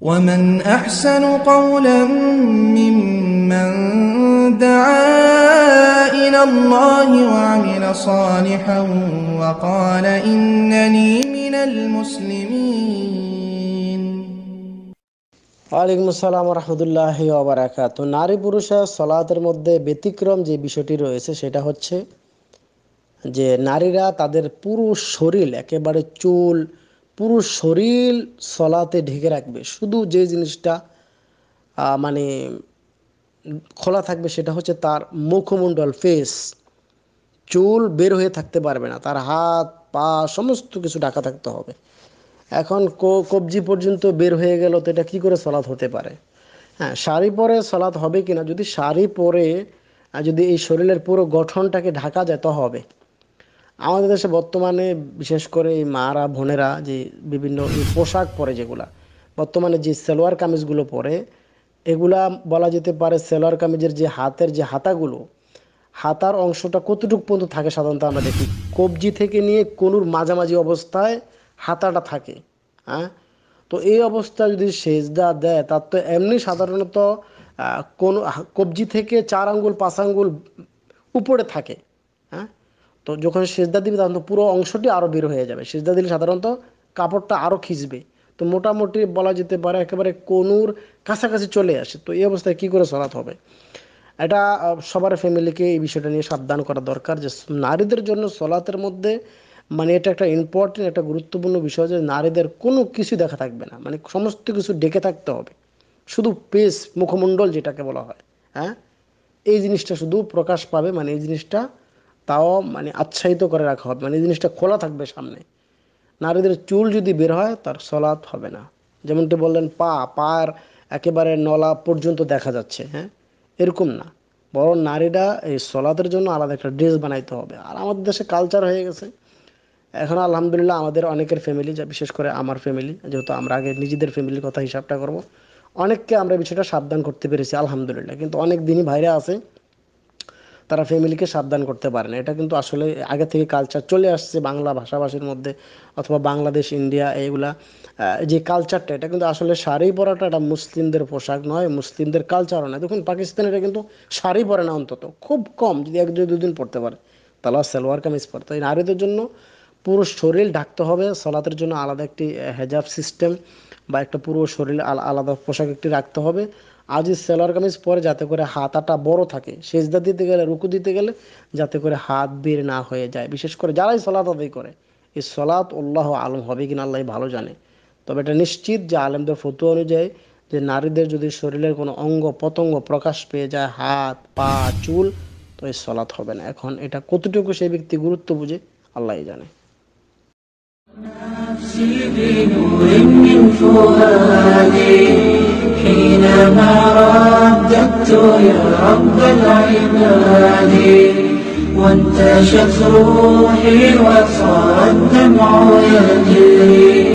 ومن أحسن قولا ممن دعا إلى الله وعمل صالحا وقال إنني من المسلمين ওয়ালাইকুম আসসালাম রহমতুল্লাহ ওবরাকাত নারী পুরুষের সলাতের মধ্যে ব্যতিক্রম যে বিষয়টি রয়েছে সেটা হচ্ছে যে নারীরা তাদের পুরো শরীর একেবারে চুল পুরো শরীর সলাতে ঢেকে রাখবে। শুধু যে জিনিসটা মানে খোলা থাকবে সেটা হচ্ছে তার মুখমণ্ডল ফেস চুল বের হয়ে থাকতে পারবে না। তার হাত, পা, সমস্ত কিছু ঢাকা থাকতে হবে। এখন কো- কবজি পর্যন্ত বের হয়ে গেল তো এটা কী করে সলাৎ হতে পারে? হ্যাঁ শাড়ি পরে সলাৎ হবে কিনা? যদি শাড়ি পরে যদি এই শরীরের পুরো গঠনটাকে ঢাকা যায়, তো হবে। আমাদের দেশে বর্তমানে বিশেষ করে এই মারা, বোনেরা যে বিভিন্ন পোশাক পরে যেগুলা, বর্তমানে যে সালোয়ার কামিজগুলো পরে, এগুলা বলা যেতে পারে সালোয়ার কামিজের যে হাতের যে হাতাগুলো, হাতার অংশটা কতটুকু পর্যন্ত থাকে সাধারণত আমরা দেখি? কবজি থেকে নিয়ে কোনুর মাঝামাঝি অবস্থায় হাতাটা থাকে হ্যাঁ? তো এই অবস্থায় যদি সেজদা দেয়, তার তো এমনি সাধারণত কোন, কবজি থেকে চার আঙ্গুল, পাঁচ আঙ্গুল উপরে থাকে হ্যাঁ? তো যখন সেজদা দিবে তখন তো পুরো অংশটি আরও বের হয়ে যাবে। সেজদা দিলে সাধারণত কাপড়টা আরও খিঁচবে। তো মোটামুটি বলা যেতে পারে একেবারে কনুর কাছাকাছি চলে আসে। তো এই অবস্থায় কী করে সরাতে হবে? এটা সবার ফ্যামিলিকে এই বিষয়টা নিয়ে সাবধান করা দরকার যে নারীদের জন্য সলাতের মধ্যে মানে এটা একটা ইম্পর্টেন্ট একটা গুরুত্বপূর্ণ বিষয় যে নারীদের কোনো কিছু দেখা থাকবে না। মানে সমস্ত কিছু ডেকে থাকতে হবে। শুধু পেস মুখমণ্ডল যেটাকে বলা হয় হ্যাঁ? এই জিনিসটা শুধু প্রকাশ পাবে মানে এই জিনিসটা তাও মানে আচ্ছায়িত করে রাখা হবে। মানে জিনিসটা খোলা থাকবে সামনে। নারীদের চুল যদি বের হয়, তার সলাৎ হবে না। যেমনটি বললেন, পা পার একেবারে নলা পর্যন্ত দেখা যাচ্ছে হ্যাঁ? এরকম না। বরং নারীরা এই সলাতের জন্য আলাদা একটা ড্রেস বানাইতে হবে। আর আমাদের দেশে কালচার হয়ে গেছে। এখন আলহামদুলিল্লাহ আমাদের অনেকের ফ্যামিলি যা বিশেষ করে আমার ফ্যামিলি যেহেতু আমরা আগে নিজেদের ফ্যামিলির কথা হিসাবটা করব, অনেককে আমরা বিষয়টা সাবধান করতে পেরেছি, আলহামদুলিল্লাহ। কিন্তু অনেক দিনই ভাইরা আছে তারা ফ্যামিলিকে সাবধান করতে পারে না। এটা কিন্তু আসলে আগে থেকে কালচার চলে আসছে বাংলা ভাষাভাষীর মধ্যে অথবা বাংলাদেশ, ইন্ডিয়া এইগুলা যে কালচারটা এটা কিন্তু আসলে শাড়ি পরাটা এটা মুসলিমদের পোশাক নয়, মুসলিমদের কালচারও নয়। দেখুন পাকিস্তান এটা কিন্তু শাড়ি পরে না অন্তত, খুব কম, যদি এক দুই দুদিন পড়তে পারে। তাহলে সালোয়ার কামিজ পরে এই নারীদের জন্য পুরো শরীর ঢাকতে হবে, সলাতের জন্য আলাদা একটি হেজাব সিস্টেম বা একটা পুরো শরীর আলা- আলাদা পোশাক একটি রাখতে হবে। আজ এই সেলোয়ার কামিজ পরে যাতে করে হাতাটা বড় থাকে, সেজদা দিতে গেলে, রুকু দিতে গেলে যাতে করে হাত বের না হয়ে যায়। বিশেষ করে যারাই সলাত আদায় করে, এই সলাত উল্লাহ আলম হবে কিনা আল্লাহ ভালো জানে। তবে এটা নিশ্চিত যে আলেমদের ফতু অনুযায়ী যে নারীদের যদি শরীরের কোনো অঙ্গ প্রত্যঙ্গ প্রকাশ পেয়ে যায়, হাত, পা, চুল, তো এই সলাৎ হবে না। এখন এটা কতটুকু সেই ব্যক্তি গুরুত্ব বুঝে আল্লাহই জানে। يا رب العباد وانتشت روحي وصار الدمع يجري.